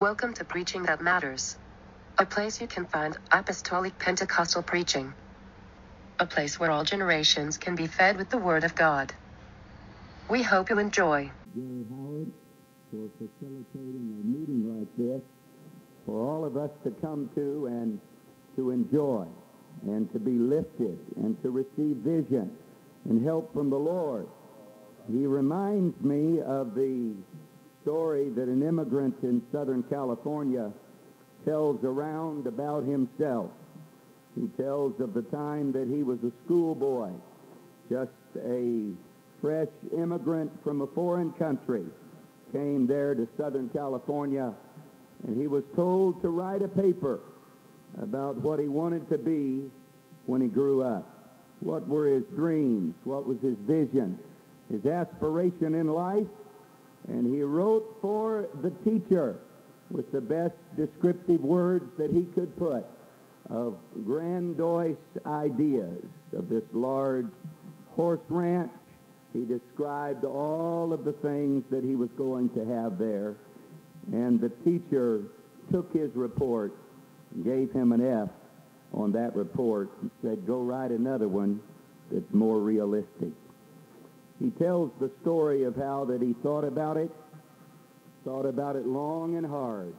Welcome to Preaching That Matters, a place you can find apostolic Pentecostal preaching, a place where all generations can be fed with the Word of God. We hope you enjoy. Jerry Howard for facilitating a meeting like this for all of us to come to and to enjoy and to be lifted and to receive vision and help from the Lord. He reminds me of the story that an immigrant in Southern California tells around about himself. He tells of the time that he was a schoolboy, just a fresh immigrant from a foreign country, came there to Southern California, and he was told to write a paper about what he wanted to be when he grew up. What were his dreams? What was his vision? His aspiration in life? And he wrote for the teacher with the best descriptive words that he could put of grandiose ideas of this large horse ranch. He described all of the things that he was going to have there. And the teacher took his report, gave him an F on that report, and said, go write another one that's more realistic. He tells the story of how that he thought about it, thought about it long and hard,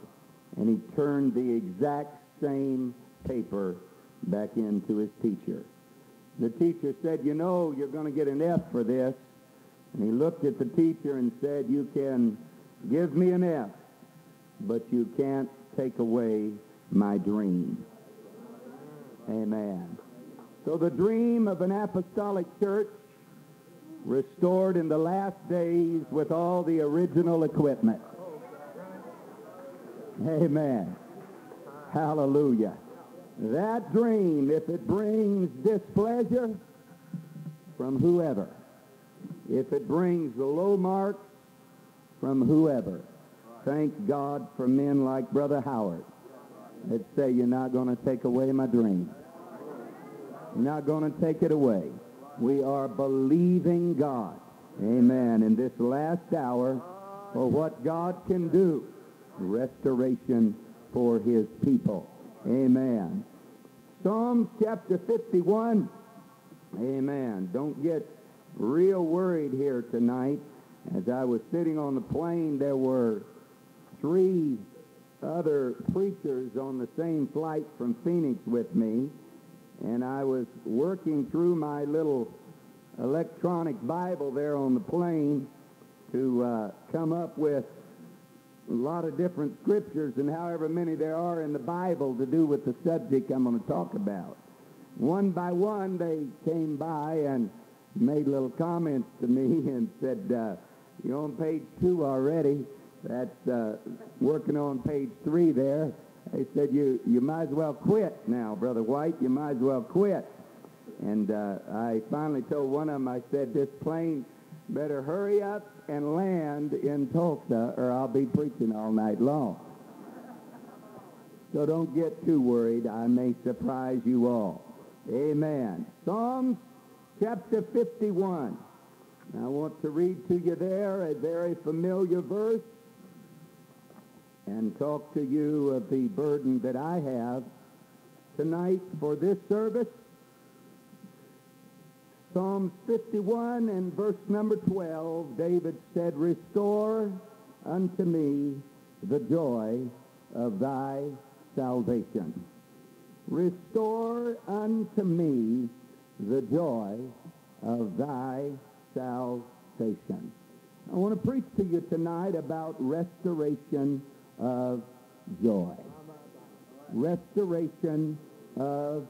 and he turned the exact same paper back into his teacher. The teacher said, you know, you're going to get an F for this. And he looked at the teacher and said, you can give me an F, but you can't take away my dream. Amen. So the dream of an apostolic church restored in the last days with all the original equipment. Amen. Hallelujah. That dream, if it brings displeasure from whoever, if it brings the low marks from whoever, thank God for men like Brother Howard that say, you're not going to take away my dream. You're not going to take it away. We are believing God. Amen. In this last hour for what God can do. Restoration for his people. Amen. Psalms chapter 51. Amen. Don't get real worried here tonight. As I was sitting on the plane, there were three other preachers on the same flight from Phoenix with me and I was working through my little electronic Bible there on the plane to uh, come up with a lot of different scriptures and however many there are in the Bible to do with the subject I'm going to talk about. One by one, they came by and made little comments to me and said, uh, you're on page two already. That's uh, working on page three there. They said, you, you might as well quit now, Brother White. You might as well quit. And uh, I finally told one of them, I said, this plane better hurry up and land in Tulsa or I'll be preaching all night long. So don't get too worried. I may surprise you all. Amen. Psalms chapter 51. I want to read to you there a very familiar verse and talk to you of the burden that I have tonight for this service. Psalms 51 and verse number 12, David said, Restore unto me the joy of thy salvation. Restore unto me the joy of thy salvation. I want to preach to you tonight about restoration of joy. Restoration of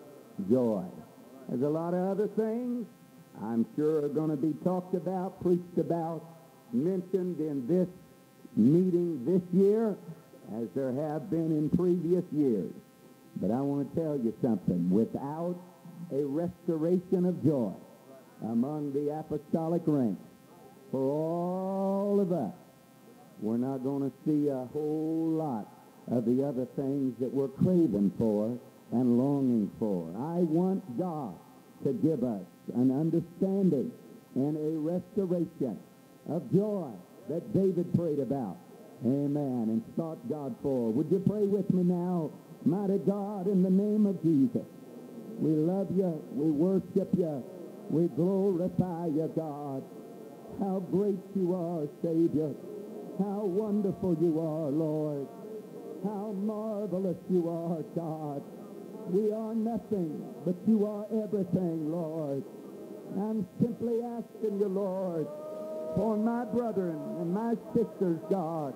joy. There's a lot of other things I'm sure are going to be talked about, preached about, mentioned in this meeting this year as there have been in previous years. But I want to tell you something. Without a restoration of joy among the apostolic ranks for all of us, we're not going to see a whole lot of the other things that we're craving for and longing for. I want God to give us an understanding and a restoration of joy that David prayed about. Amen. And sought God for. Would you pray with me now? Mighty God, in the name of Jesus. We love you. We worship you. We glorify you, God. How great you are, Savior. How wonderful you are, Lord. How marvelous you are, God. We are nothing, but you are everything, Lord. I'm simply asking you, Lord, for my brethren and my sisters, God,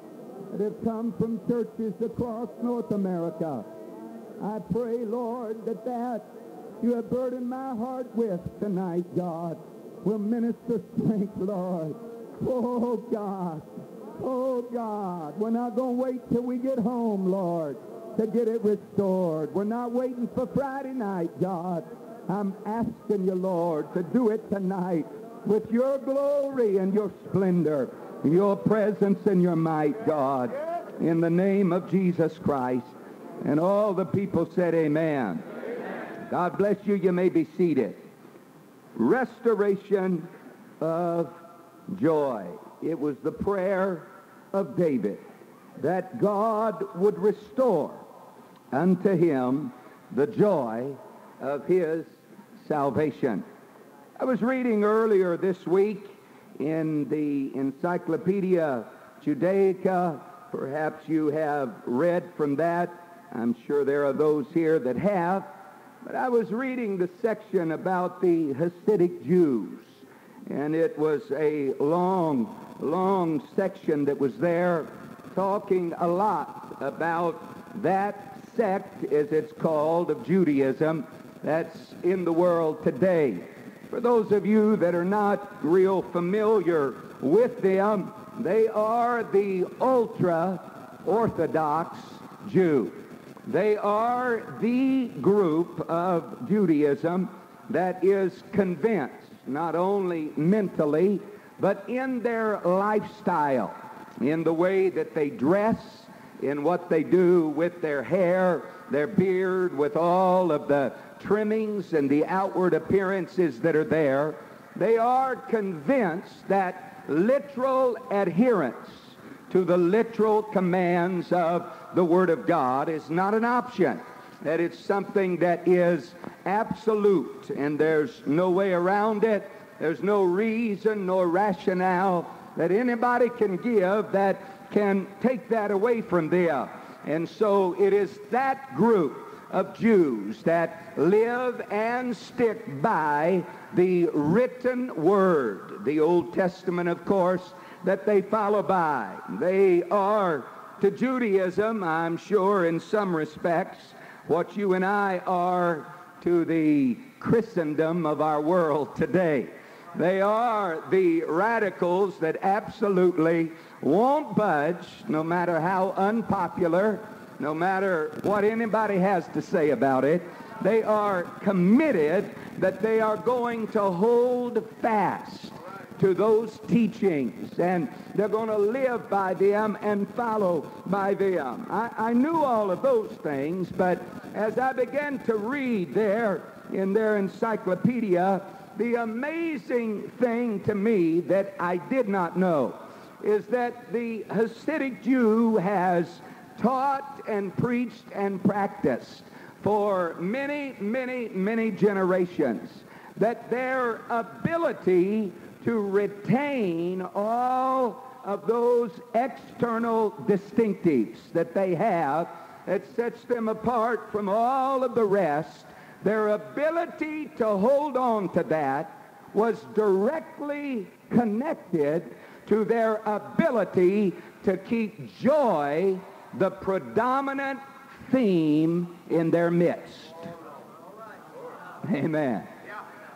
that have come from churches across North America. I pray, Lord, that that you have burdened my heart with tonight, God, will minister strength, Lord. Oh, God. Oh, God. We're not going to wait till we get home, Lord, to get it restored. We're not waiting for Friday night, God. I'm asking you, Lord, to do it tonight with your glory and your splendor, your presence and your might, God, in the name of Jesus Christ. And all the people said amen. God bless you. You may be seated. Restoration of joy. It was the prayer of David that God would restore unto him the joy of his salvation. I was reading earlier this week in the Encyclopedia Judaica. Perhaps you have read from that. I'm sure there are those here that have. But I was reading the section about the Hasidic Jews, and it was a long, long section that was there talking a lot about that sect, as it's called, of Judaism that's in the world today. For those of you that are not real familiar with them, they are the ultra-Orthodox Jew. They are the group of Judaism that is convinced, not only mentally, but in their lifestyle, in the way that they dress, in what they do with their hair, their beard, with all of the trimmings and the outward appearances that are there. They are convinced that literal adherence to the literal commands of the Word of God is not an option, that it's something that is absolute, and there's no way around it. There's no reason nor rationale that anybody can give that can take that away from them. And so it is that group of Jews that live and stick by the written word, the Old Testament, of course, that they follow by. They are to Judaism, I'm sure, in some respects, what you and I are to the Christendom of our world today. They are the radicals that absolutely won't budge, no matter how unpopular, no matter what anybody has to say about it. They are committed that they are going to hold fast to those teachings and they're going to live by them and follow by them. I, I knew all of those things, but as I began to read there in their encyclopedia, the amazing thing to me that I did not know is that the Hasidic Jew has taught and preached and practiced for many, many, many generations that their ability to retain all of those external distinctives that they have that sets them apart from all of the rest, their ability to hold on to that was directly connected to their ability to keep joy the predominant theme in their midst. Amen.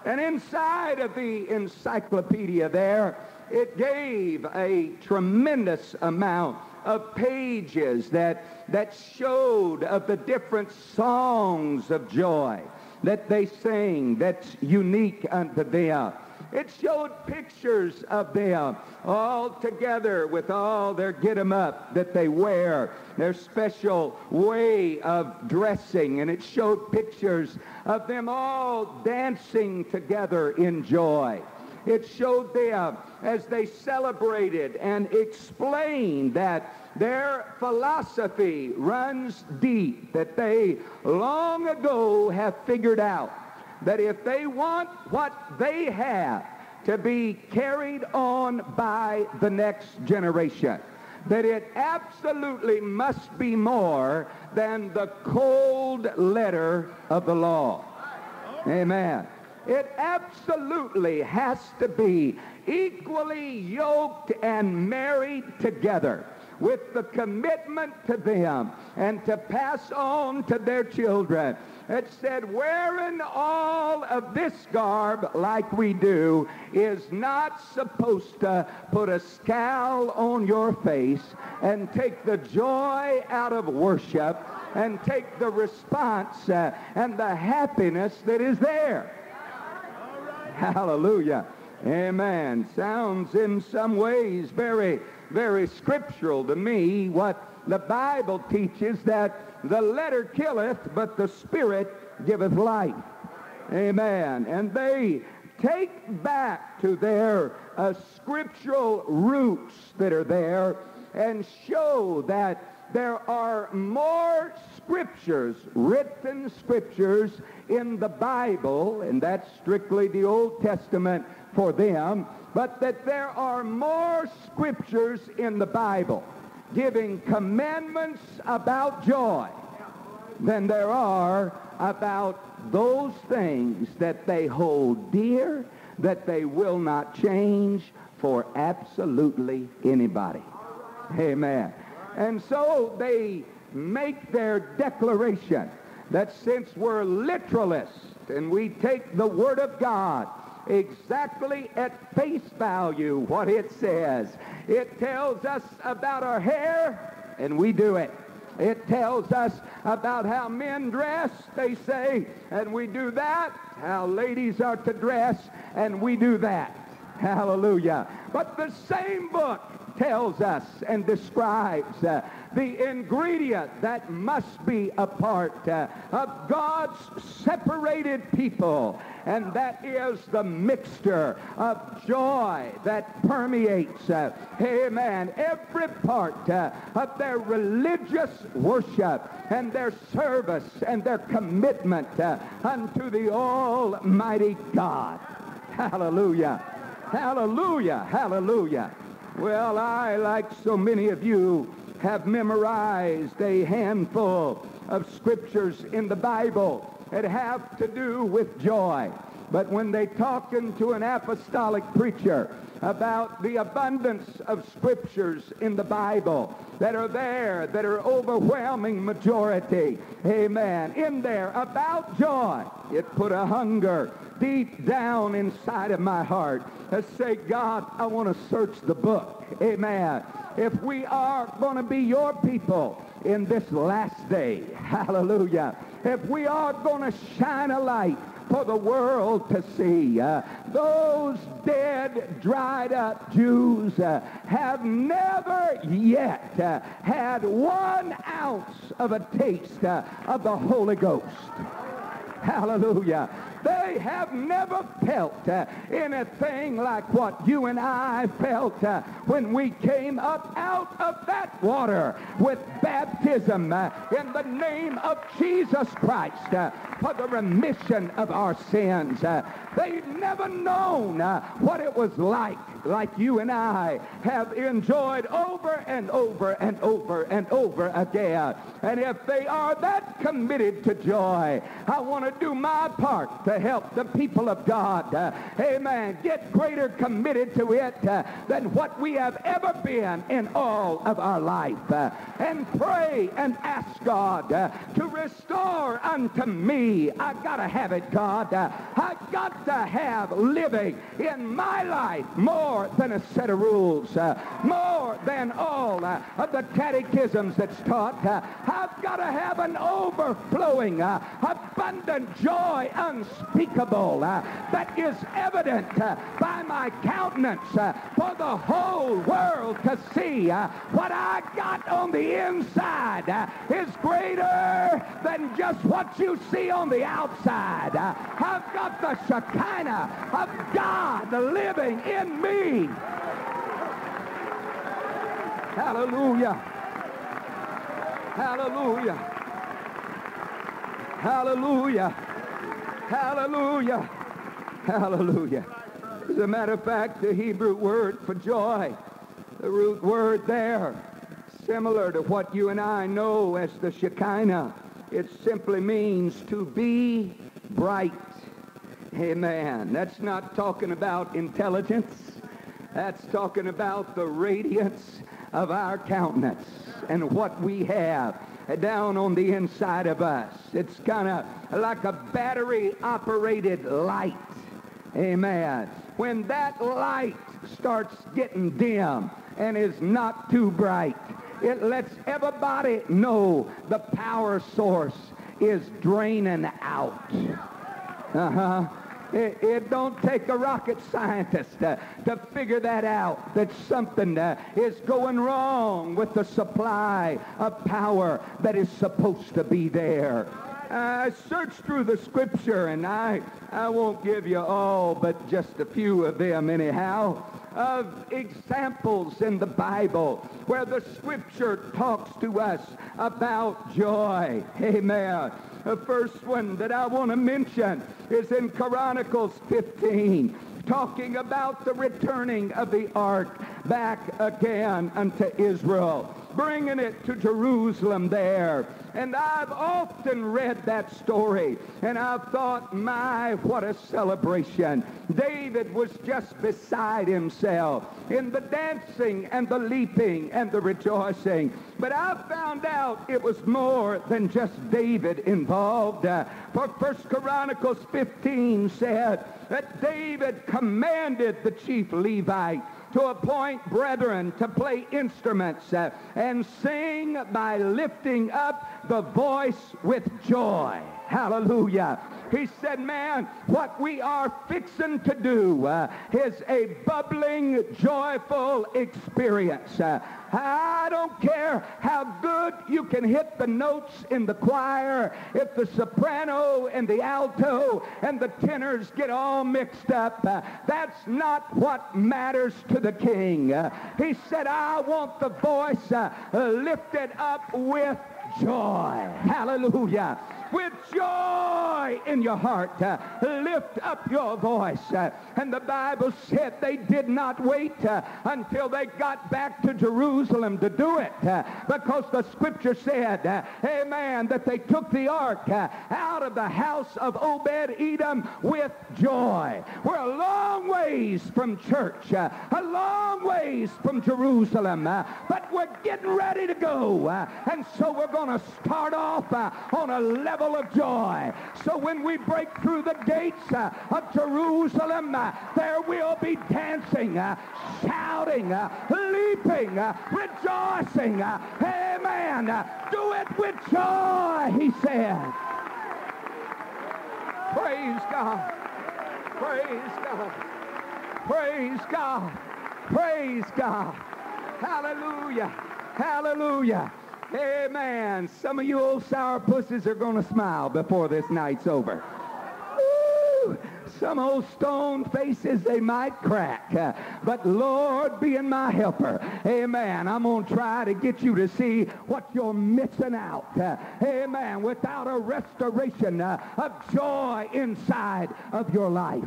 And inside of the encyclopedia there, it gave a tremendous amount of pages that, that showed of the different songs of joy that they sing that's unique unto them. It showed pictures of them all together with all their get-em-up that they wear, their special way of dressing, and it showed pictures of them all dancing together in joy. it showed them as they celebrated and explained that their philosophy runs deep, that they long ago have figured out that if they want what they have to be carried on by the next generation, that it absolutely must be more than the cold letter of the law. Amen. It absolutely has to be equally yoked and married together with the commitment to them and to pass on to their children. It said, wearing all of this garb like we do is not supposed to put a scowl on your face and take the joy out of worship and take the response uh, and the happiness that is there. Hallelujah. Amen. Sounds in some ways very, very scriptural to me. What the Bible teaches that the letter killeth, but the spirit giveth life. Amen. And they take back to their uh, scriptural roots that are there and show that there are more scriptures, written scriptures in the Bible, and that's strictly the Old Testament for them, but that there are more scriptures in the Bible giving commandments about joy than there are about those things that they hold dear, that they will not change for absolutely anybody. Amen. And so they make their declaration that since we're literalists and we take the Word of God exactly at face value what it says, it tells us about our hair, and we do it. It tells us about how men dress, they say, and we do that. How ladies are to dress, and we do that. Hallelujah. But the same book tells us and describes uh, the ingredient that must be a part uh, of God's separated people, and that is the mixture of joy that permeates, uh, amen, every part uh, of their religious worship and their service and their commitment uh, unto the Almighty God. Hallelujah. Hallelujah. Hallelujah. Well, I, like so many of you, have memorized a handful of scriptures in the Bible that have to do with joy. But when they talking to an apostolic preacher about the abundance of scriptures in the Bible that are there, that are overwhelming majority, amen, in there about joy, it put a hunger deep down inside of my heart to say, God, I want to search the book. Amen. If we are going to be your people in this last day, hallelujah, if we are going to shine a light for the world to see. Uh, those dead, dried up Jews uh, have never yet uh, had one ounce of a taste uh, of the Holy Ghost. Hallelujah. They have never felt uh, anything like what you and I felt uh, when we came up out of that water with baptism uh, in the name of Jesus Christ uh, for the remission of our sins. Uh, they've never known uh, what it was like like you and I have enjoyed over and over and over and over again. And if they are that committed to joy, I want to do my part to help the people of God, uh, amen, get greater committed to it uh, than what we have ever been in all of our life. Uh, and pray and ask God uh, to restore unto me. I got to have it, God. Uh, I got to have living in my life more than a set of rules, uh, more than all of the catechisms that's taught. I've got to have an overflowing, abundant joy unspeakable uh, that is evident uh, by my countenance for the whole world to see. what I got on the inside is greater than just what you see on the outside. I've got the Shekinah of God living in me. Hallelujah. Hallelujah. Hallelujah. Hallelujah. Hallelujah. As a matter of fact, the Hebrew word for joy, the root word there, similar to what you and I know as the Shekinah, it simply means to be bright. Amen. That's not talking about intelligence. That's talking about the radiance of our countenance and what we have down on the inside of us. It's kind of like a battery-operated light. Amen. When that light starts getting dim and is not too bright, it lets everybody know the power source is draining out. Uh-huh. It, it, don't take a rocket scientist uh, to figure that out, that something uh, is going wrong with the supply of power that is supposed to be there. Uh, I searched through the scripture, and I, I won't give you all, but just a few of them anyhow, of examples in the Bible where the scripture talks to us about joy. Amen. The first one that I want to mention is in Chronicles 15 talking about the returning of the ark back again unto Israel, bringing it to Jerusalem there. And I've often read that story, and I've thought, my, what a celebration. David was just beside himself in the dancing and the leaping and the rejoicing. But I found out it was more than just David involved. Uh, for First Chronicles 15 said that David commanded the chief Levite to appoint brethren to play instruments uh, and sing by lifting up the voice with joy. Hallelujah. He said, man, what we are fixing to do uh, is a bubbling, joyful experience. Uh, I don't care how good you can hit the notes in the choir. If the soprano and the alto and the tenors get all mixed up, uh, that's not what matters to the king. Uh, he said, I want the voice uh, lifted up with joy. Hallelujah with joy in your heart. Uh, lift up your voice. Uh, and the Bible said they did not wait uh, until they got back to Jerusalem to do it uh, because the scripture said, uh, amen, that they took the ark uh, out of the house of Obed-Edom with joy. We're a long ways from church, a long ways from Jerusalem, but we're getting ready to go. and so we're going to start off on a level of joy. So when we break through the gates uh, of Jerusalem, uh, there will be dancing, uh, shouting, leaping, rejoicing. Amen. do it with joy, he said. Praise God. Praise God. Praise God. Praise God. Hallelujah. Hallelujah. Amen. Some of you old sour pussies are going to smile before this night's over. Some old stone faces they might crack. Uh, but Lord being my helper, amen, I'm going to try to get you to see what you're missing out. Uh, amen. Without a restoration uh, of joy inside of your life.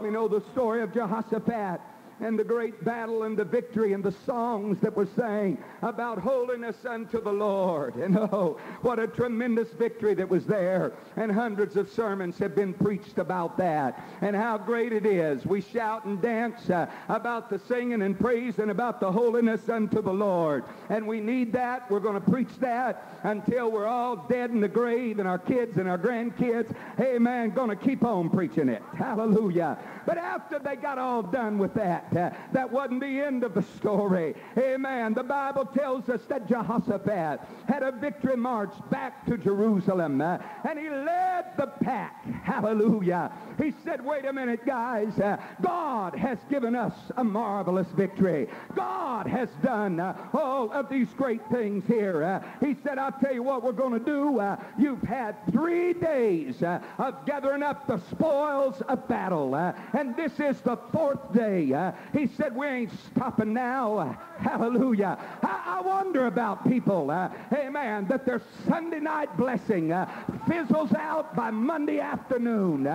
We know the story of Jehoshaphat and the great battle and the victory and the songs that were sang about holiness unto the Lord. And oh, what a tremendous victory that was there. And hundreds of sermons have been preached about that and how great it is. We shout and dance uh, about the singing and praise and about the holiness unto the Lord. And we need that. We're going to preach that until we're all dead in the grave and our kids and our grandkids, Hey, amen, going to keep on preaching it. Hallelujah. But after they got all done with that, uh, that wasn't the end of the story. Amen. The Bible tells us that Jehoshaphat had a victory march back to Jerusalem, uh, and he led the pack. Hallelujah. He said, wait a minute, guys. Uh, God has given us a marvelous victory. God has done uh, all of these great things here. He said, I'll tell you what we're going to do. You've had three days of gathering up the spoils of battle, and this is the fourth day. He said, we ain't stopping now. hallelujah. I, I, wonder about people, amen, that their Sunday night blessing fizzles out by Monday afternoon.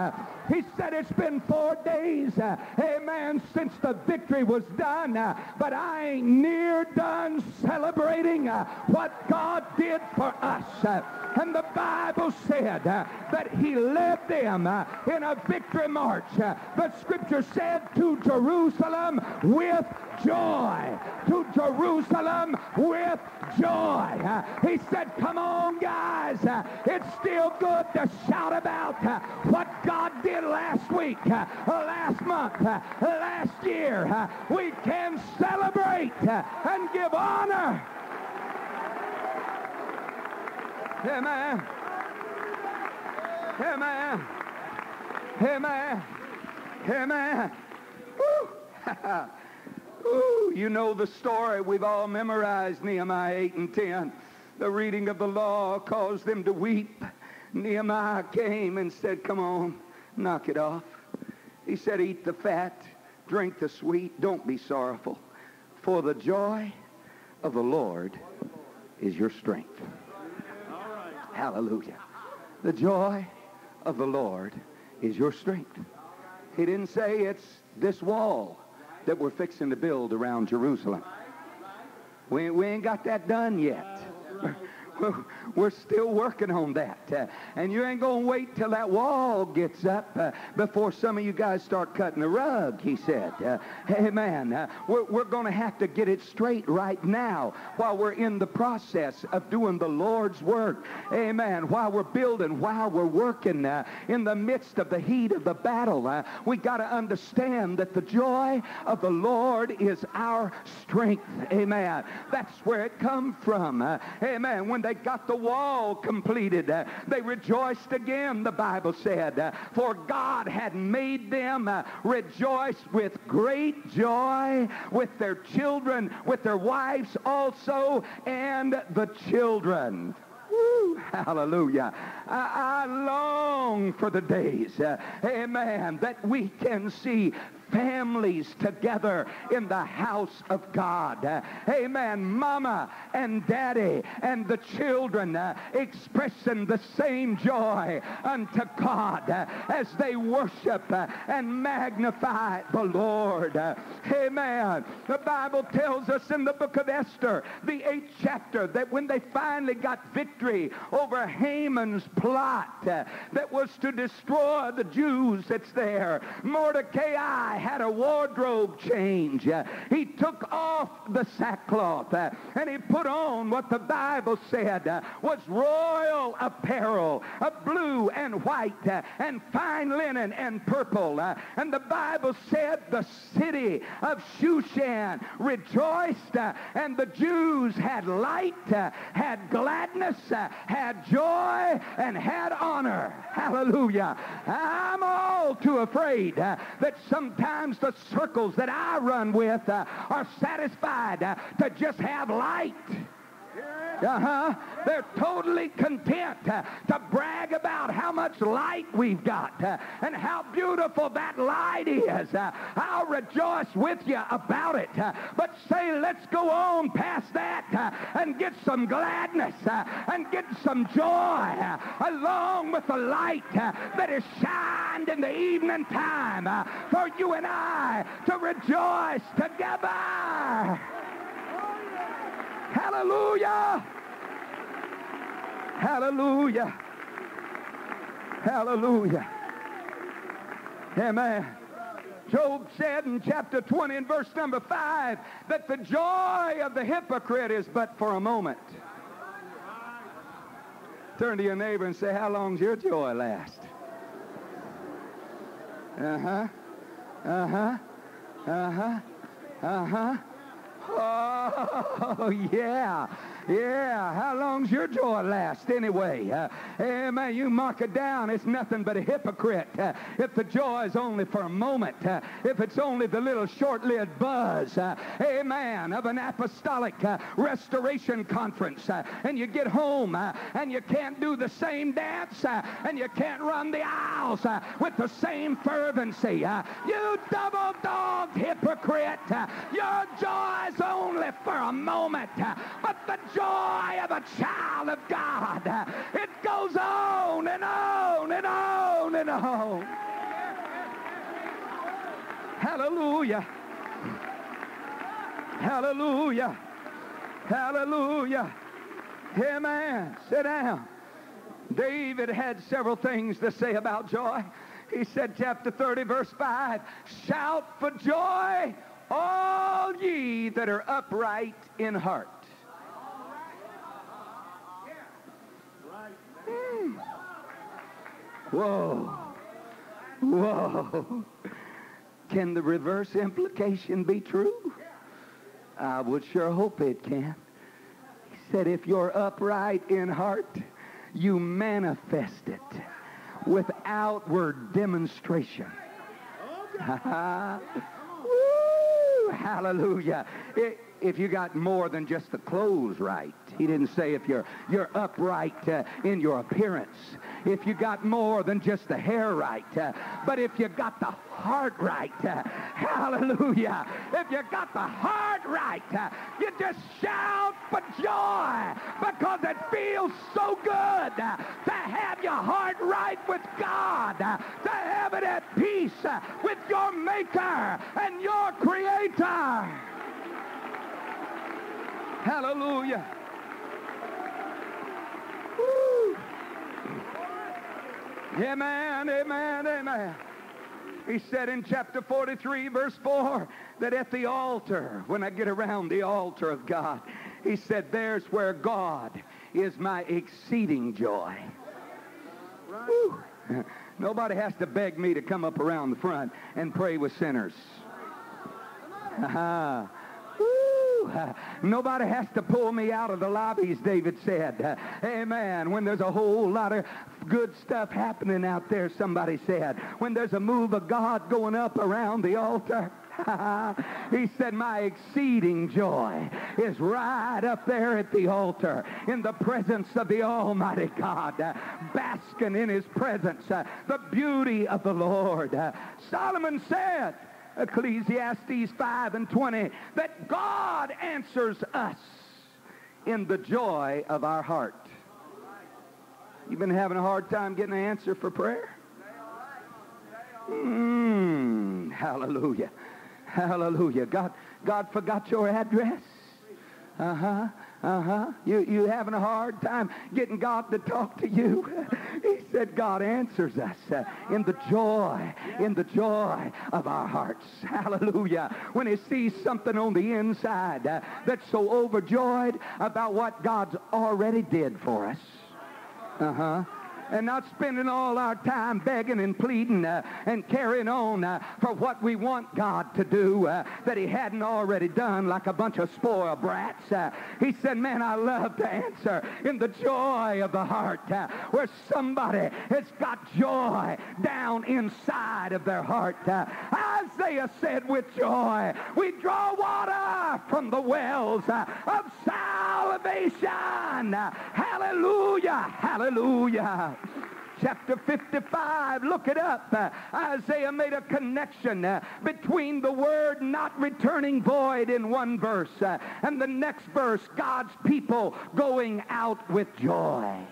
He said it's been four days, uh, amen, since the victory was done, uh, but I ain't near done celebrating uh, what God did for us. Uh, and the Bible said uh, that he led them uh, in a victory march. the scripture said to Jerusalem with joy. To Jerusalem with joy. he said, come on, guys. it's still good to shout about what God did last week, last month, last year. we can celebrate and give honor. Amen. Amen. Amen. Amen. Woo. Ooh, you know the story. We've all memorized Nehemiah 8 and 10. The reading of the law caused them to weep. Nehemiah came and said, come on, knock it off. He said, eat the fat, drink the sweet, don't be sorrowful. For the joy of the Lord is your strength. Hallelujah. The joy of the Lord is your strength. He didn't say it's this wall that we're fixing to build around Jerusalem. We, we ain't got that done yet. We're still working on that. Uh, and you ain't going to wait till that wall gets up uh, before some of you guys start cutting the rug, he said. Uh, amen. Uh, we're, we're going to have to get it straight right now while we're in the process of doing the Lord's work. Amen. While we're building, while we're working uh, in the midst of the heat of the battle, uh, we got to understand that the joy of the Lord is our strength. Amen. That's where it comes from. amen. When they got the wall completed, uh, they rejoiced again, the Bible said, uh, for God had made them uh, rejoice with great joy with their children, with their wives also, and the children. Hallelujah. I, I, long for the days, uh, amen, that we can see families together in the house of God. Amen. Mama and daddy and the children uh, expressing the same joy unto God uh, as they worship uh, and magnify the Lord. Amen. The Bible tells us in the book of Esther, the eighth chapter, that when they finally got victory over Haman's plot that was to destroy the Jews that's there, Mordecai had a wardrobe change. Uh, he took off the sackcloth uh, and he put on what the Bible said uh, was royal apparel, of blue and white uh, and fine linen and purple. Uh, and the Bible said the city of Shushan rejoiced and the Jews had light, had gladness, had joy, and had honor. Hallelujah. I'm all too afraid that sometimes Sometimes the circles that I run with uh, are satisfied uh, to just have light. Uh-huh. They're totally content uh, to brag about how much light we've got uh, and how beautiful that light is. Uh, I'll rejoice with you about it. Uh, but say, let's go on past that uh, and get some gladness uh, and get some joy along with the light that is shined in the evening time for you and I to rejoice together. Hallelujah. Hallelujah. Hallelujah. Amen. Job said in chapter 20 and verse number 5 that the joy of the hypocrite is but for a moment. Turn to your neighbor and say, how long's your joy last? Uh-huh. Uh-huh. Uh-huh. Uh-huh. Oh, yeah. Yeah, how long's your joy last anyway? Uh, amen. You mark it down. It's nothing but a hypocrite. Uh, if the joy is only for a moment, uh, if it's only the little short-lived buzz, uh, amen, of an apostolic restoration conference, and you get home and you can't do the same dance and you can't run the aisles with the same fervency. you double-dogged hypocrite. your joy is only for a moment, but the joy of a child of God. It goes on and on and on and on. Hallelujah. Hallelujah. Hallelujah. Amen. Sit down. David had several things to say about joy. He said, chapter 30, verse 5, Shout for joy, all ye that are upright in heart. Whoa. Whoa. Can the reverse implication be true? I would sure hope it can. He said, if you're upright in heart, you manifest it with outward demonstration. Woo, hallelujah. It, if you got more than just the clothes right. He didn't say if you're, you're upright uh, in your appearance, if you got more than just the hair right, uh, but if you got the heart right, uh, hallelujah. If you got the heart right, uh, you just shout for joy because it feels so good uh, to have your heart right with God, uh, to have it at peace with your Maker and your Creator. Hallelujah. Woo. Amen, amen, amen. He said in chapter 43, verse 4, that at the altar, when I get around the altar of God, he said, there's where God is my exceeding joy. Nobody has to beg me to come up around the front and pray with sinners. Nobody has to pull me out of the lobbies, David said. Amen. When there's a whole lot of good stuff happening out there, somebody said. When there's a move of God going up around the altar. he said, my exceeding joy is right up there at the altar in the presence of the Almighty God, uh, basking in his presence, uh, the beauty of the Lord. Uh, Solomon said, Ecclesiastes 5 and 20, that God answers us in the joy of our heart. You've been having a hard time getting an answer for prayer? Mm, hallelujah. Hallelujah. God, God forgot your address? Uh-huh. Uh-huh. You, you having a hard time getting God to talk to you? he said God answers us uh, in the joy, in the joy of our hearts. Hallelujah. When he sees something on the inside uh, that's so overjoyed about what God's already did for us. Uh-huh. And not spending all our time begging and pleading uh, and carrying on uh, for what we want God to do uh, that he hadn't already done like a bunch of spoiled brats. Uh, he said, man, I love to answer in the joy of the heart uh, where somebody has got joy down inside of their heart. Uh, Isaiah said, with joy, we draw water from the wells of salvation. Hallelujah, hallelujah chapter 55. Look it up. Isaiah made a connection uh, between the word not returning void in one verse uh, and the next verse, God's people going out with joy.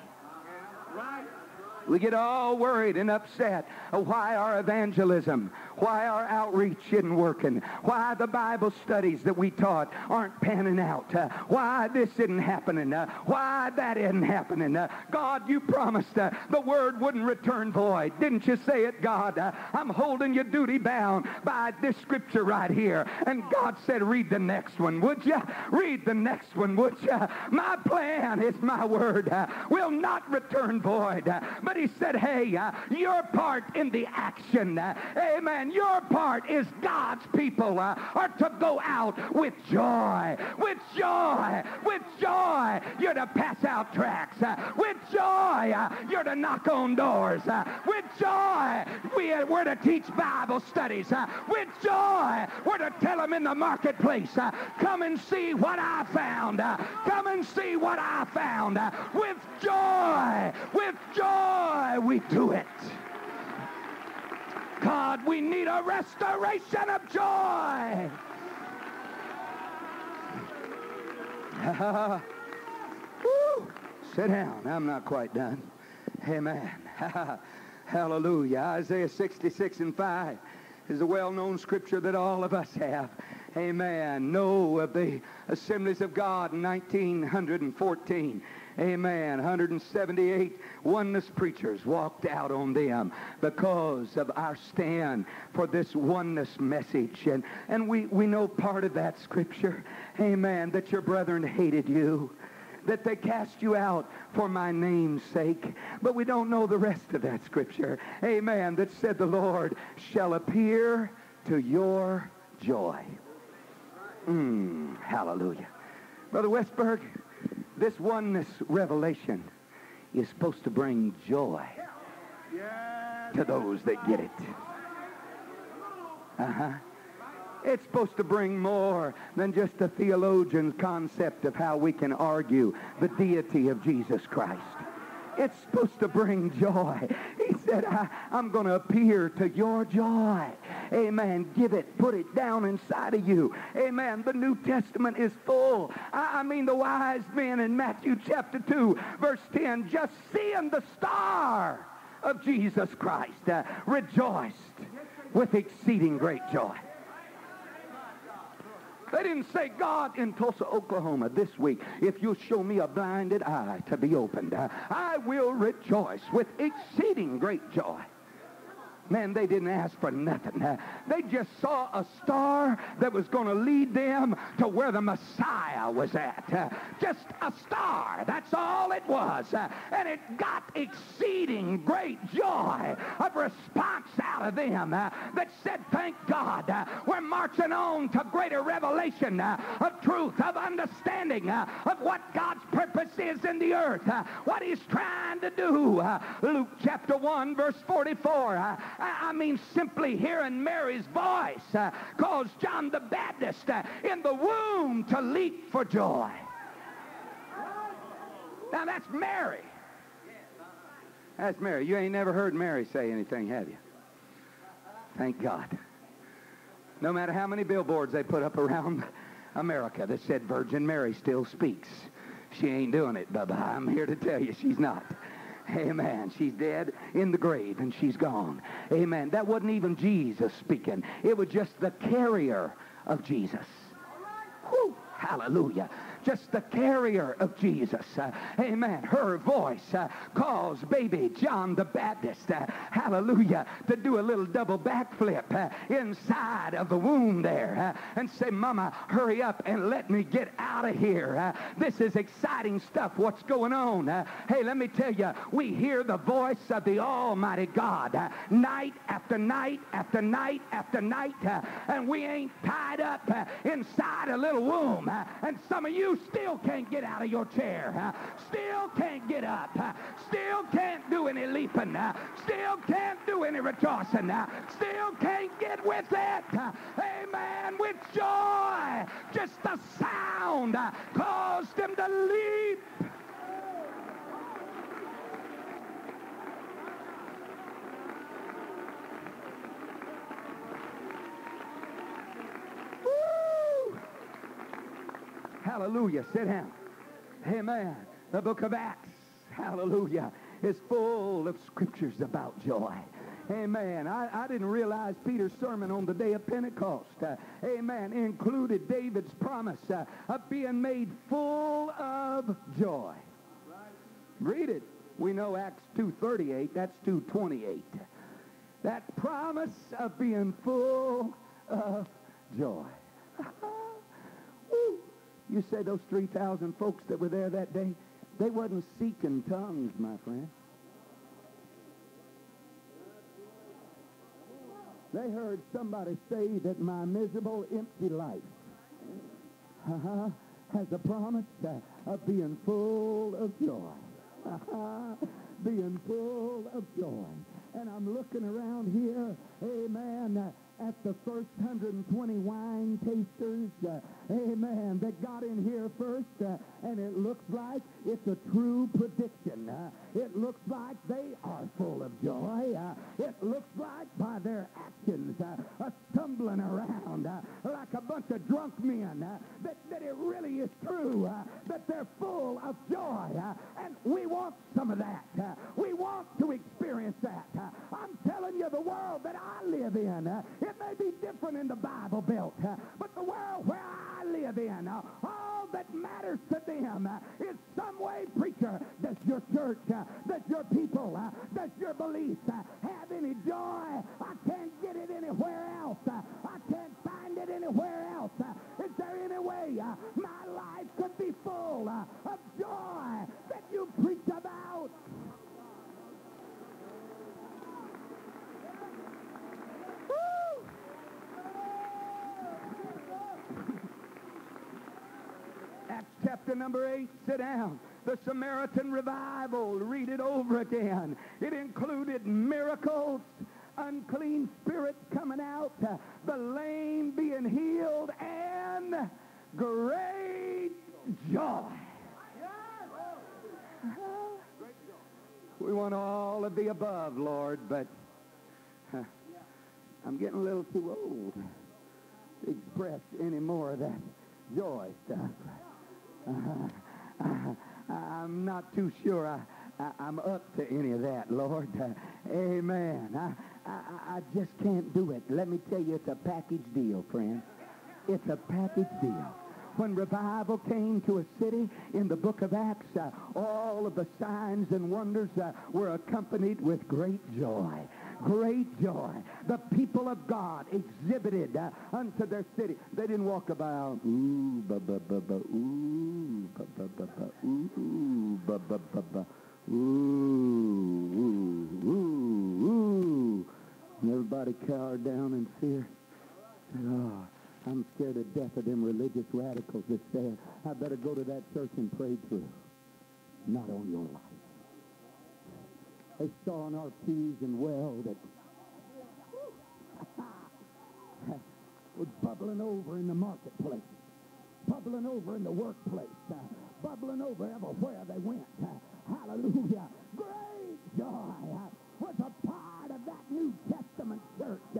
We get all worried and upset. Why our evangelism? Why our outreach isn't working? Why the Bible studies that we taught aren't panning out? Uh, why this isn't happening? Uh, why that isn't happening? Uh, God, you promised uh, the word wouldn't return void. Didn't you say it, God? Uh, I'm holding you duty bound by this scripture right here. And God said, read the next one, would you? Read the next one, would you? My plan is my word uh, will not return void. but he said, hey, your part in the action, amen, your part is God's people uh, are to go out with joy, with joy, with joy. You're to pass out tracts. Uh, with joy, uh, you're to knock on doors. Uh, with joy, we, uh, we're to teach Bible studies. Uh, with joy, we're to tell them in the marketplace, come and see what I found. come and see what I found. with joy, with joy, we do it. God, we need a restoration of joy. Sit down. I'm not quite done. Amen. Hallelujah. Isaiah 66 and 5 is a well-known scripture that all of us have. Amen. Know of the assemblies of God in 1914. Amen. 178 oneness preachers walked out on them because of our stand for this oneness message. And, and we, we know part of that scripture. Amen. That your brethren hated you that they cast you out for my name's sake. But we don't know the rest of that scripture. Amen. That said the Lord shall appear to your joy. Mm, hallelujah. Brother Westberg, this oneness revelation is supposed to bring joy to those that get it. Uh-huh. It's supposed to bring more than just a theologian's concept of how we can argue the deity of Jesus Christ. It's supposed to bring joy. Said, I, am going to appear to your joy. Amen. Give it. Put it down inside of you. Amen. The New Testament is full. I, I mean, the wise men in Matthew chapter 2, verse 10, just seeing the star of Jesus Christ, uh, rejoiced with exceeding great joy. They didn't say, God, in Tulsa, Oklahoma this week, if you'll show me a blinded eye to be opened, uh, I will rejoice with exceeding great joy. Man, they didn't ask for nothing. Uh, they just saw a star that was going to lead them to where the Messiah was at. Uh, just a star. That's all it was. Uh, and it got exceeding great joy of response out of them uh, that said, thank God, uh, we're marching on to greater revelation uh, of truth, of understanding of what God's purpose is in the earth, what he's trying to do. Luke chapter 1, verse 44. I, mean simply hearing Mary's voice uh, caused John the Baptist uh, in the womb to leap for joy. Now that's Mary. That's Mary. You ain't never heard Mary say anything, have you? Thank God. No matter how many billboards they put up around America that said Virgin Mary still speaks, she ain't doing it, Bubba. I'm here to tell you she's not. Amen. She's dead in the grave and she's gone. Amen. That wasn't even Jesus speaking. It was just the carrier of Jesus. Whew. Hallelujah. Just the carrier of Jesus. Uh, amen. Her voice uh, caused baby John the Baptist, uh, hallelujah, to do a little double backflip uh, inside of the womb there uh, and say, Mama, hurry up and let me get out of here. Uh, this is exciting stuff. What's going on? Hey, let me tell you, we hear the voice of the Almighty God night after night after night after night, and we ain't tied up inside a little womb. and some of you still can't get out of your chair, still can't get up, still can't do any leaping, still can't do any rejoicing, still can't get with it. amen. With joy, just the sound caused him to leap. Woo! Hallelujah. Sit down. Amen. The book of Acts, hallelujah, is full of scriptures about joy. Amen. I, I didn't realize Peter's sermon on the day of Pentecost, uh, amen, included David's promise uh, of being made full of joy. Read it. We know Acts 2.38. That's 2.28. That promise of being full of joy. You say those 3,000 folks that were there that day, they wasn't seeking tongues, my friend. They heard somebody say that my miserable, empty life uh-huh, has a promise uh, of being full of joy. Uh-huh, being full of joy. And I'm looking around here, amen, at the first 120 wine tasters, uh, amen, that got in here first, uh, and it looks like it's a true prediction. Uh, it looks like they are full of joy. Uh, it looks like by their actions, uh, stumbling around uh, like a bunch of drunk men, uh, that, that it really is true, that they're full of joy. And we want some of that. We want to experience that. I'm telling you, the world that I live in, it may be different in the Bible Belt, but the world where I live in, uh, all that matters to them uh, is some way, preacher, does your church, uh, does your people, does your beliefs have any joy? I can't get it anywhere else. I can't find it anywhere else. Is there any way my life could be full of joy that you preach about? Woo! Acts chapter number 8, sit down. The Samaritan revival, read it over again. It included miracles, unclean spirits coming out, uh, the lame being healed, and great joy. We want all of the above, Lord, but I'm getting a little too old to express any more of that joy stuff. I'm not too sure I, I, am up to any of that, Lord. Uh, amen. I, I, I just can't do it. Let me tell you, it's a package deal, friend. It's a package deal. When revival came to a city in the book of Acts, uh, all of the signs and wonders uh, were accompanied with great joy great joy. The people of God exhibited uh, unto their city. They didn't walk about, ooh, ba ba ba ba, ooh, ba ba ba ba, ooh, ba ba ba ba, ooh, ooh, ooh, ooh. And everybody cowered down in fear. Oh, I'm scared to death of them religious radicals that said, I better go to that church and pray through. Not on your life. They saw in our pews and well that was bubbling over in the marketplace, bubbling over in the workplace, uh, bubbling over everywhere they went. Uh, hallelujah. Great joy uh, was a part of that New Testament church. Uh,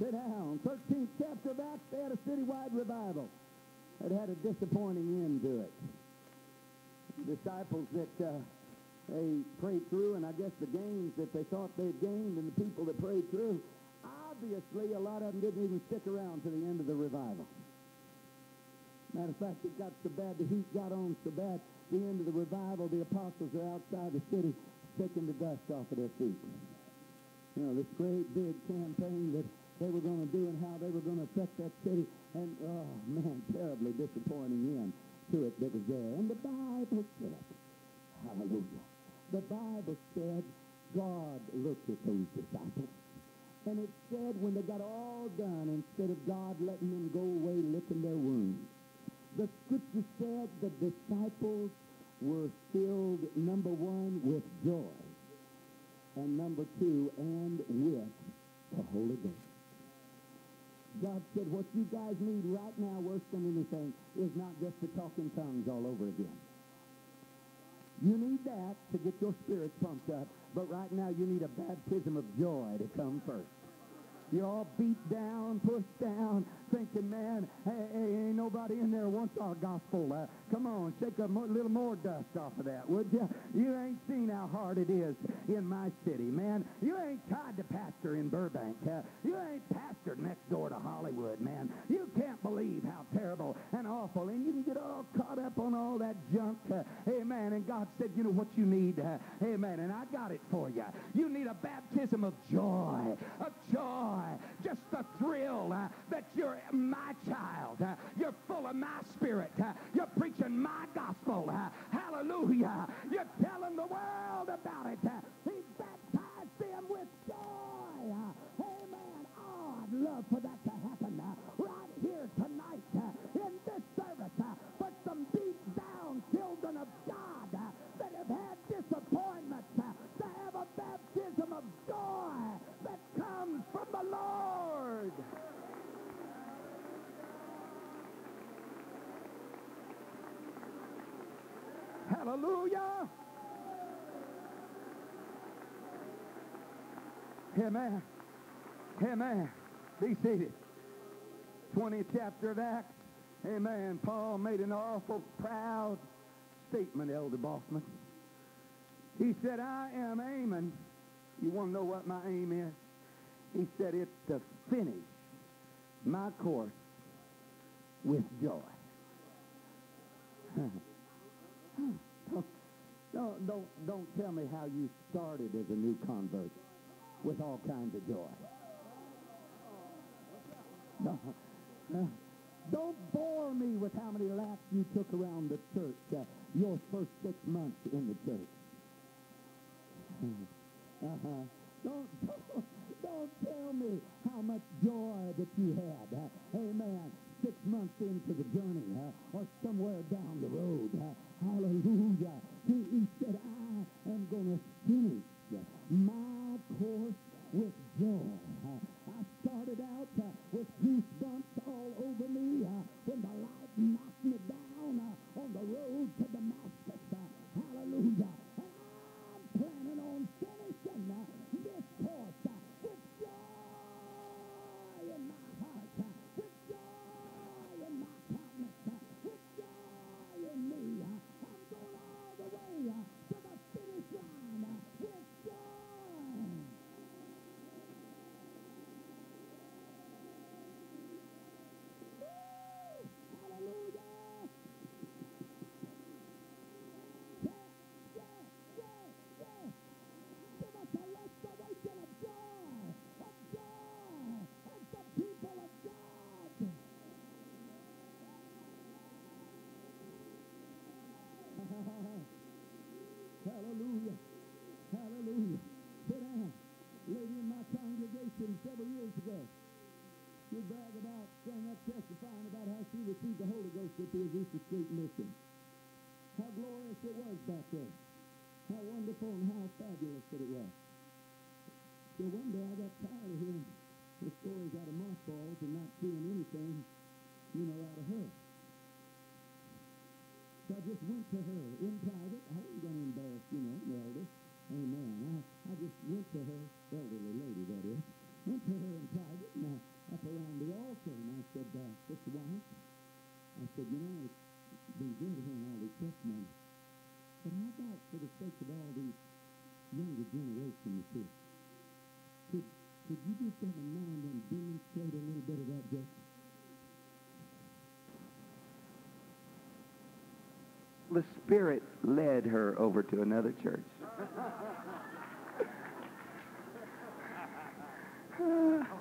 Sit down. 13th chapter of Acts, they had a citywide revival. It had a disappointing end to it. disciples that uh, they prayed through, and I guess the gains that they thought they'd gained and the people that prayed through, obviously a lot of them didn't even stick around to the end of the revival. Matter of fact, it got so bad, the heat got on so bad, the end of the revival, the apostles are outside the city shaking the dust off of their feet. You know, this great big campaign that they were going to do and how they were going to affect that city. And, oh, man, terribly disappointing end to it that was there. And the Bible said, hallelujah, the Bible said God looked at those disciples. And it said when they got all done, instead of God letting them go away licking their wounds, the scripture said the disciples were filled, number one, with joy, and number two, and with the Holy Ghost. God said, what you guys need right now, worse than anything, is not just to talk in tongues all over again. You need that to get your spirit pumped up, but right now you need a baptism of joy to come first. You're all beat down, pushed down, thinking, man, hey, hey ain't nobody in there wants our gospel. Uh, come on, shake a mo- little more dust off of that, would you? You ain't seen how hard it is in my city, man. You ain't tried to pastor in Burbank. Uh, you ain't pastored next door to Hollywood, man. You can't believe how terrible and awful, and you can get all caught up on all that junk. Uh, amen. And God said, you know what you need? Uh, amen. And I got it for you. You need a baptism of joy, of joy just the thrill uh, that you're my child. Uh, you're full of my spirit. Uh, you're preaching my gospel. Uh, hallelujah. Hallelujah. Amen. Amen. Be seated. 20th chapter of Acts. Amen. Paul made an awful proud statement, Elder Bossman. He said, I am aiming. You want to know what my aim is? He said, it's to finish my course with joy. Hmm. Don't, don't, don't, tell me how you started as a new convert with all kinds of joy. No. Don't bore me with how many laps you took around the church uh, your first six months in the church. Uh-huh. Don't, don't, don't tell me how much joy that you had. Uh, amen. Six months into the journey uh, or somewhere down the road. Uh, hallelujah. He, he said, I am going to finish my course with joy. Uh, I started out uh, with goosebumps all over me uh, when the light knocked me down uh, on the road to Damascus. Uh, hallelujah. And I'm planning on finishing uh, this course uh, with joy in my heart, uh, with joy in my countenance, uh, with joy in me. Uh, I'm going all the way uh, to the finish line uh, with joy. Woo! Hallelujah! Yeah, yeah, yeah, yeah. Give us a restoration of joy, of joy, as the people of God. Hallelujah. Hallelujah. Sit down. Lady in my congregation several years ago, she brag about, sang up testifying about how she received the Holy Ghost at the Azusa Street Mission. How glorious it was back there. How wonderful and how fabulous that it was. So one day I got tired of hearing the stories out of mothballs and not seeing anything, you know, out of her. So I just went to her in private. I wasn't going to embarrass, you know, the elder. Amen. I, I just went to her, elderly lady, that is. Went to her in private and I, up around the altar. And I said, uh, Sister wife." I said, you know, it's been good hearing all these testimonies. But how about for the sake of all these younger generations here? Could, could you just have a mind and demonstrate a little bit of that? The Spirit led her over to another church. uh,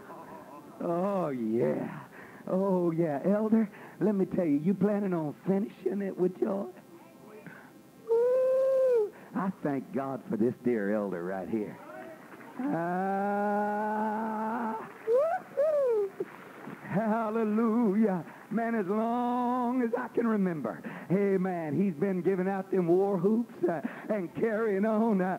oh, yeah. Oh, yeah. Elder, let me tell you, you planning on finishing it with joy? Woo! I thank God for this dear elder right here. Ah, Hallelujah. Man, as long as I can remember, hey man, he's been giving out them war hoops uh, and carrying on, uh,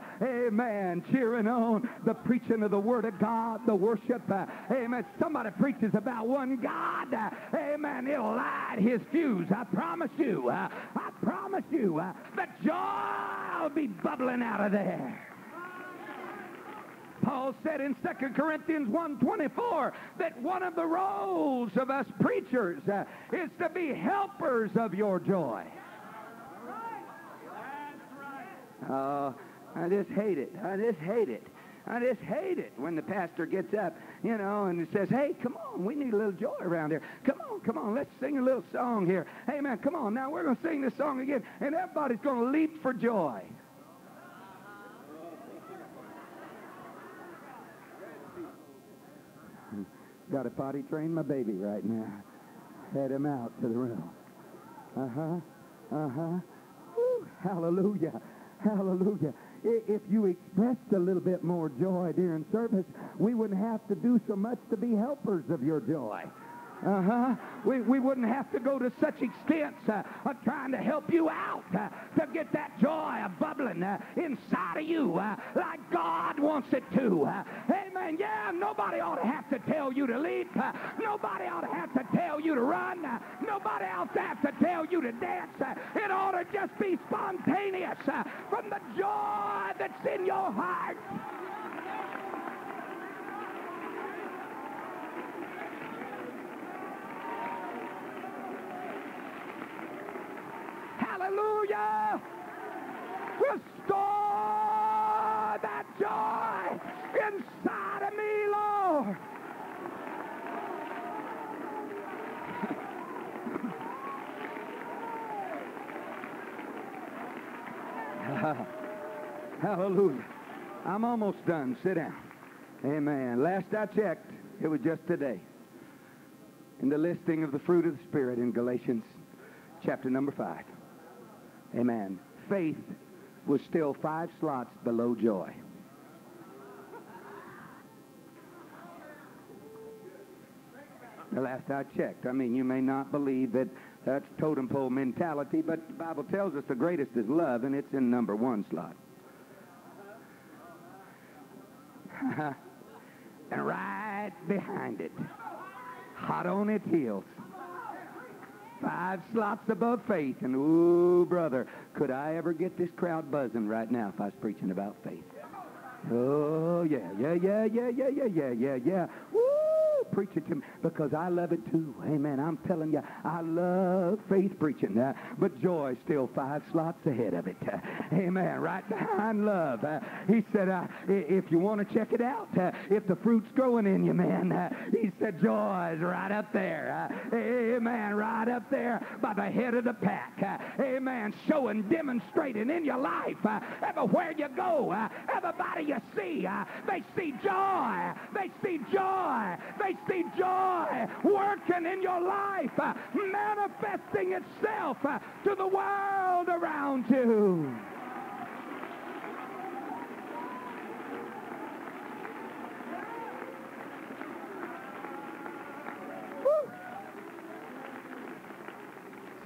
man, cheering on the preaching of the Word of God, the worship, uh, man. Somebody preaches about one God, uh, man. he'll light his fuse. I promise you, uh, I promise you, uh, the joy will be bubbling out of there. Paul said in 2 Corinthians 1.24 that one of the roles of us preachers uh, is to be helpers of your joy. Uh, I just hate it. I just hate it. I just hate it when the pastor gets up, you know, and says, hey, come on, we need a little joy around here. Come on, come on, let's sing a little song here. Hey, man, come on, now we're going to sing this song again, and everybody's going to leap for joy. Got to potty train my baby right now. Head him out to the room. Uh-huh. Uh-huh. Hallelujah. Hallelujah. If you expressed a little bit more joy during service, we wouldn't have to do so much to be helpers of your joy. Uh-huh. We, we wouldn't have to go to such extents uh, of trying to help you out uh, to get that joy bubbling uh, inside of you uh, like God wants it to. Uh, amen. Yeah, nobody ought to have to tell you to leap. Uh, nobody ought to have to tell you to run. nobody ought to have to tell you to dance. it ought to just be spontaneous from the joy that's in your heart. Hallelujah! Restore that joy inside of me, Lord. Hallelujah. I'm almost done. Sit down. Amen. Last I checked, it was just today. In the listing of the fruit of the Spirit in Galatians chapter number 5. Amen. Faith was still five slots below joy. The last I checked. I mean, you may not believe that that's totem pole mentality, but the Bible tells us the greatest is love, and it's in number one slot. and right behind it, hot on its heels, Five slots above faith. And, ooh, brother, could I ever get this crowd buzzing right now if I was preaching about faith? Oh, yeah, yeah, yeah, yeah, yeah, yeah, yeah, yeah, yeah. Woo! Preach it to me because I love it too. Amen. I'm telling you, I love faith preaching. Uh, but joy still five slots ahead of it. Uh, amen. Right behind love. Uh, he said, uh, if you want to check it out, uh, if the fruit's growing in you, man, uh, he said, joy is right up there. amen. Right up there by the head of the pack. amen. Showing, demonstrating in your life. everywhere you go, everybody you see, they see joy. They see joy. They see joy working in your life, uh, manifesting itself uh, to the world around you.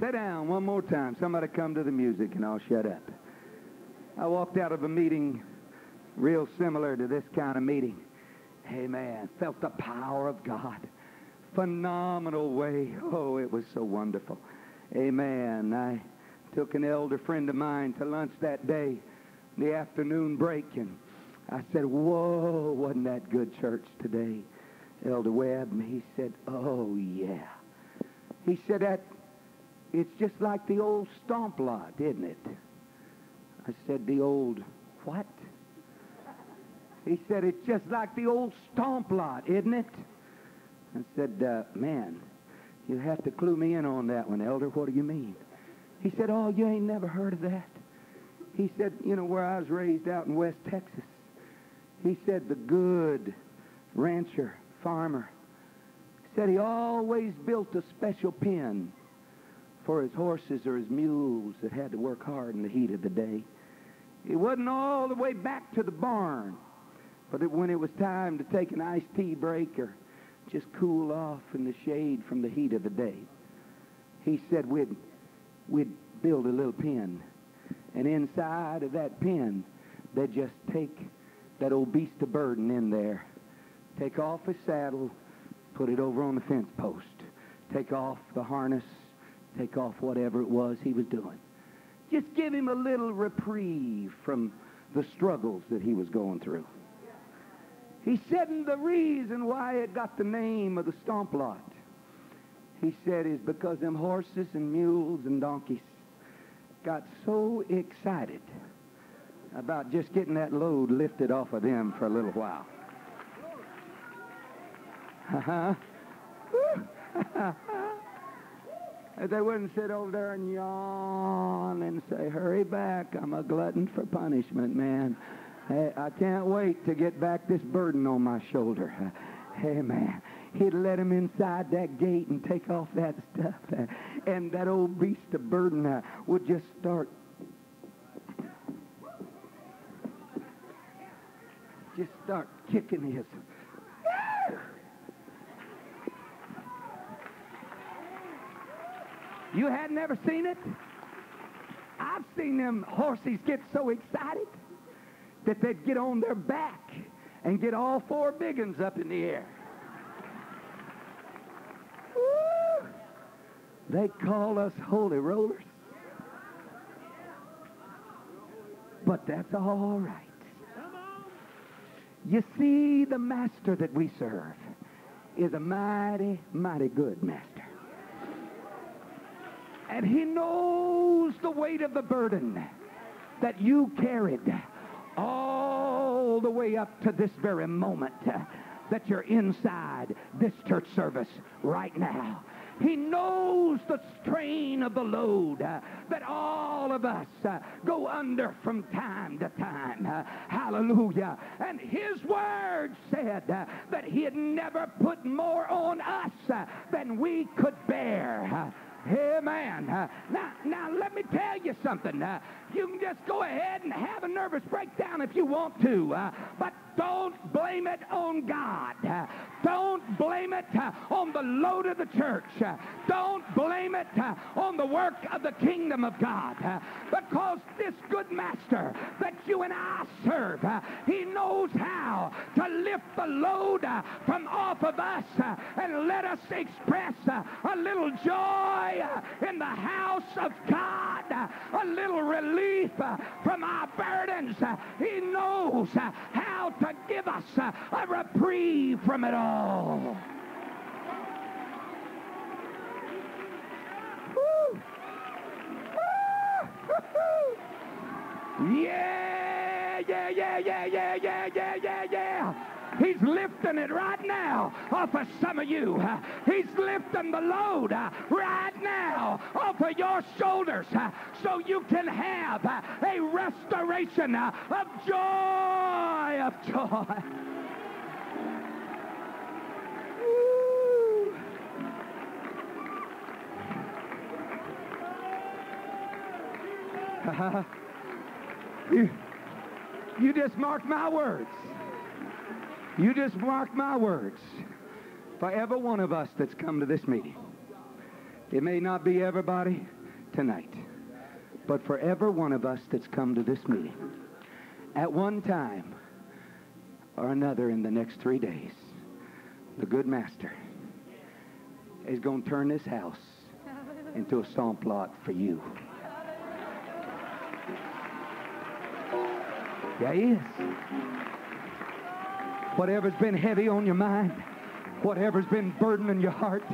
Sit down one more time. Somebody come to the music and I'll shut up. I walked out of a meeting real similar to this kind of meeting. Amen. Felt the power of God. Phenomenal way. Oh, it was so wonderful. Amen. I took an elder friend of mine to lunch that day, the afternoon break, and I said, Whoa, wasn't that good church today? Elder Webb, And he said, Oh, yeah. He said, that it's just like the old stomp lot, isn't it? I said, the old what? He said, it's just like the old stomp lot, isn't it? I said, uh, man, you have to clue me in on that one, Elder. What do you mean? He said, Oh, you ain't never heard of that. He said, You know, where I was raised out in West Texas. He said, The good rancher, farmer, said he always built a special pen for his horses or his mules that had to work hard in the heat of the day. It wasn't all the way back to the barn, but when it was time to take an iced tea break or just cool off in the shade from the heat of the day, he said we'd, we'd build a little pen. And inside of that pen, they'd just take that old beast of burden in there, take off his saddle, put it over on the fence post, take off the harness, take off whatever it was he was doing. Just give him a little reprieve from the struggles that he was going through. He said, the reason why it got the name of the stomp lot, he said, is because them horses and mules and donkeys got so excited about just getting that load lifted off of them for a little while. Uh-huh. they wouldn't sit over there and yawn and say, hurry back, I'm a glutton for punishment, man. Hey, I can't wait to get back this burden on my shoulder. Hey, man. He'd let him inside that gate and take off that stuff. And that old beast of burden uh, would just start just start kicking his. You had never seen it? I've seen them horses get so excited that they'd get on their back and get all four big ones up in the air. Woo! They call us holy rollers. But that's all right. You see, the master that we serve is a mighty, mighty good master. And he knows the weight of the burden that you carried all the way up to this very moment that you're inside this church service right now. He knows the strain of the load uh, that all of us uh, go under from time to time. Uh, hallelujah. And his word said uh, that he had never put more on us uh, than we could bear. Amen. Uh, now, now let me tell you something. Uh, you can just go ahead and have a nervous breakdown if you want to, uh, but don't blame it on God. Don't blame it on the load of the church. Don't blame it on the work of the kingdom of God, because this good master that you and I serve, he knows how to lift the load from off of us and let us express a little joy in the house of God, a little relief from our burdens. He knows how to to give us a reprieve from it all. Yeah! Yeah, yeah, yeah, yeah, yeah, yeah, yeah, yeah. He's lifting it right now off of some of you. He's lifting the load uh, right now off of your shoulders uh, so you can have uh, a restoration of joy, of joy. you, you just marked my words. You just mark my words. For every one of us that's come to this meeting, it may not be everybody tonight, but for every one of us that's come to this meeting, at one time or another in the next three days, the good master is going to turn this house into a stomp lot for you. Yeah, he is. Whatever's been heavy on your mind, whatever's been burdening your heart,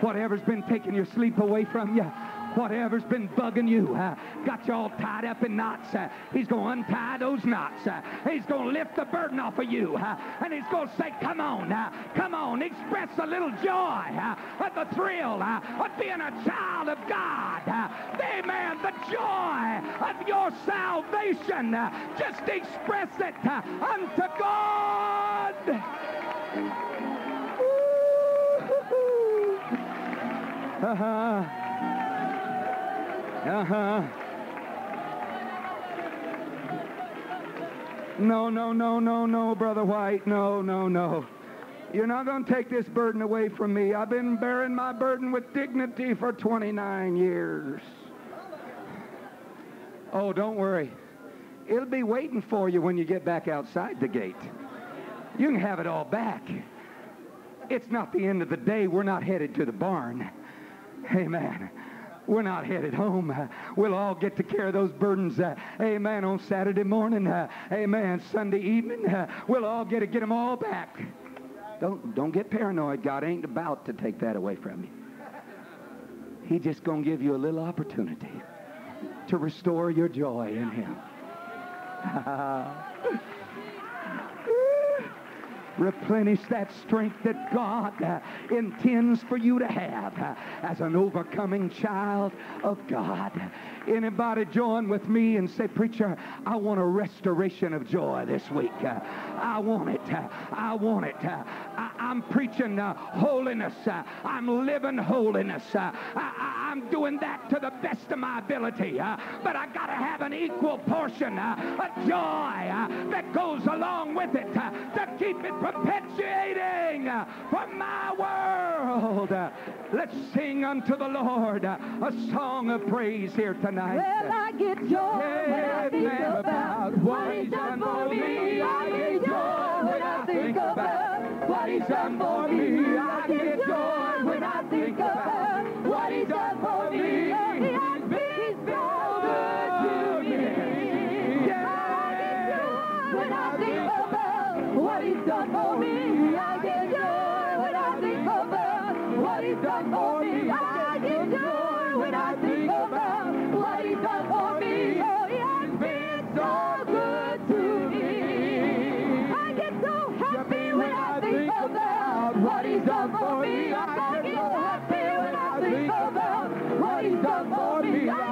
whatever's been taking your sleep away from you, Whatever's been bugging you, uh, got you all tied up in knots, uh, he's going to untie those knots. Uh, he's going to lift the burden off of you. And he's going to say, come on, come on, express a little joy at the thrill of being a child of God. Amen. The joy of your salvation. Just express it unto God. Uh-huh. Uh-huh. No, no, no, no, no, Brother White. No, no, no. You're not going to take this burden away from me. I've been bearing my burden with dignity for 29 years. Oh, don't worry. It'll be waiting for you when you get back outside the gate. You can have it all back. It's not the end of the day. We're not headed to the barn. Amen. We're not headed home. We'll all get to carry those burdens. Amen. On Saturday morning. Amen. Sunday evening. We'll all get to get them all back. Don't don't get paranoid. God ain't about to take that away from you. He just going to give you a little opportunity to restore your joy in Him. replenish that strength that God uh, intends for you to have uh, as an overcoming child of God. Anybody join with me and say, Preacher, I want a restoration of joy this week. Uh, I want it. Uh, I want it. Uh, I, am preaching uh, holiness. I'm living holiness. I, am doing that to the best of my ability. but I got to have an equal portion of joy that goes along with it to keep it perpetuating for my world. let's sing unto the Lord a song of praise here tonight. Well, I get joy when I think about what He's done for me. I get joy when I think about what He's done for me. I get joy when I think about what He's done for me. Done for me. I get joy when I think about what He's done for me. I get joy when I think about what He's done for me. Oh, He has been so good to me. I get so happy when I think about what He's done for me. I get so happy when I think about what He's done for me.